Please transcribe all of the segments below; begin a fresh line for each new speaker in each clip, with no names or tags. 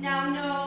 Now know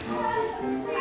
すみません。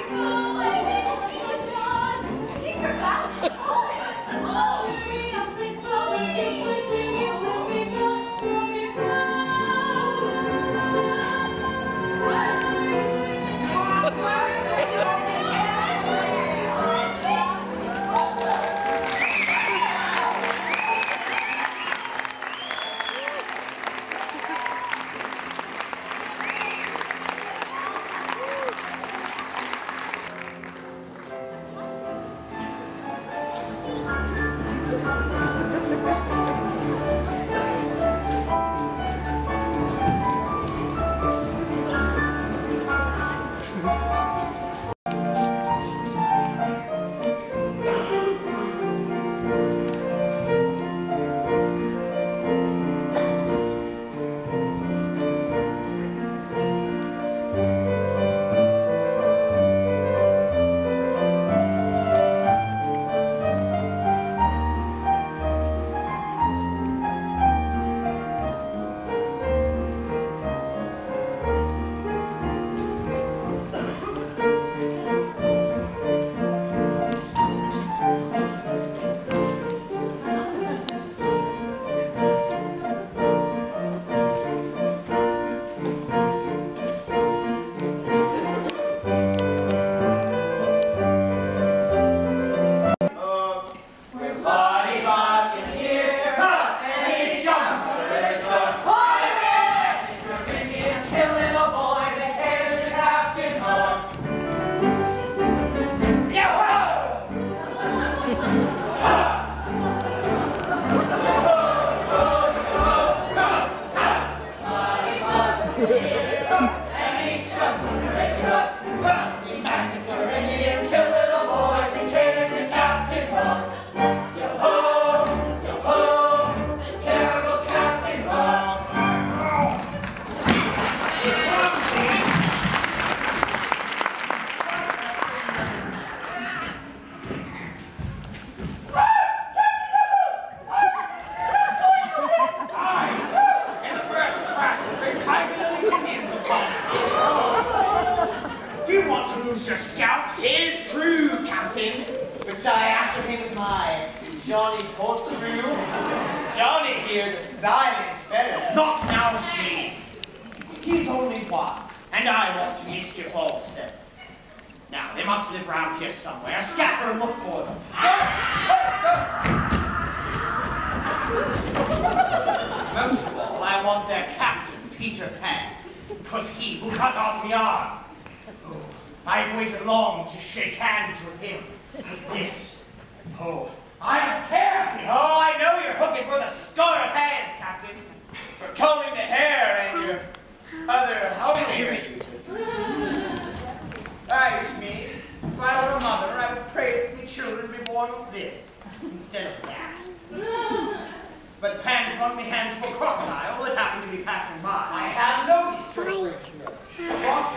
Somewhere. Scatter and look for them. Most of all, I want their captain, Peter Pan. 'Twas he who cut off the arm. Oh, I've waited long to shake hands with him. With this. Oh, I'll tear him.
Oh, I know your hook is worth a score of hands, Captain. For combing the hair and your other homely uses.
Aye, Smee. If I were a mother, I would pray that my this instead of that. But Pan flung me hand to a crocodile that happened to be passing by.
I have noticed your
Not,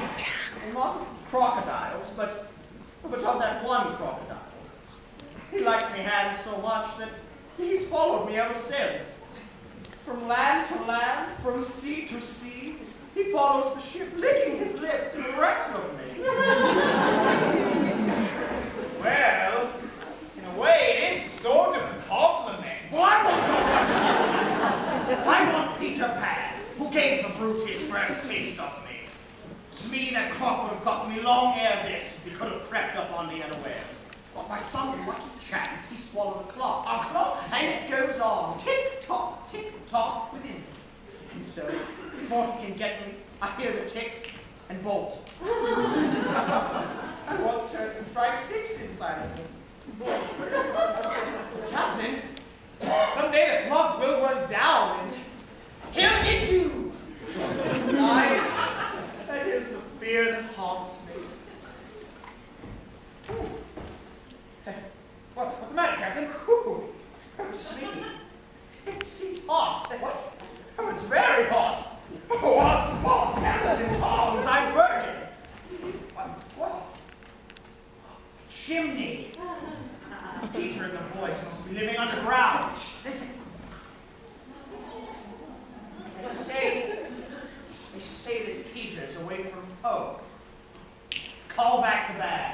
not crocodiles, but, but of that one crocodile. He liked me hand so much that he's followed me ever since. From land to land, from sea to sea, he follows the ship, licking his lips to the rest of me.
Well, in a way, it is sort of a compliment.
Well, I want no such a compliment. I want Peter Pan, who gave the brute his first taste of me. Smee, that croc would have gotten me long ere this if he could have crept up on me unawares. But by some lucky chance, he swallowed a clock. A clock, and it goes on, tick-tock, tick-tock within me. And so, before he can get me, I hear the tick and bolt. I once heard him strike six inside of me.
Captain, someday the clock will run down and he'll get you.
I, that is the fear that haunts me. What, what's the matter, Captain? Ooh, I'm sleepy. It seems hot. What? Oh, it's very hot. Oh, balls, hammers and tongs, I'm burning. What? What? Chimney. Peter and the boys must be living underground. Shh, listen. They say, they say that Peter's away from home. Call back the bag.